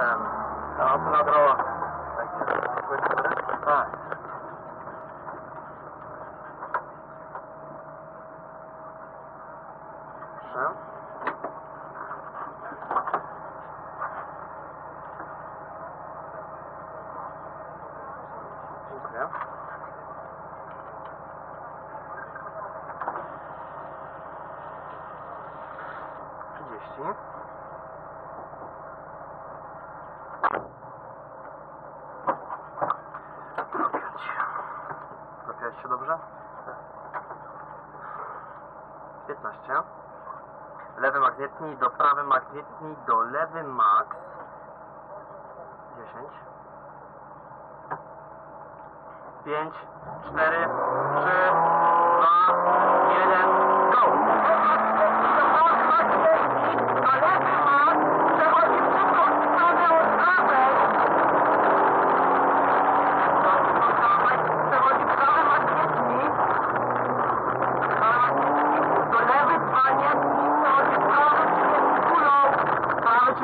там. Там на дрова. А. Шел? Yeah. Есть, нет? Trafiłeś się dobrze? 15. Lewy magnetni do prawy magnetni do lewy max. 10. 5, 4, 3, 2, 1.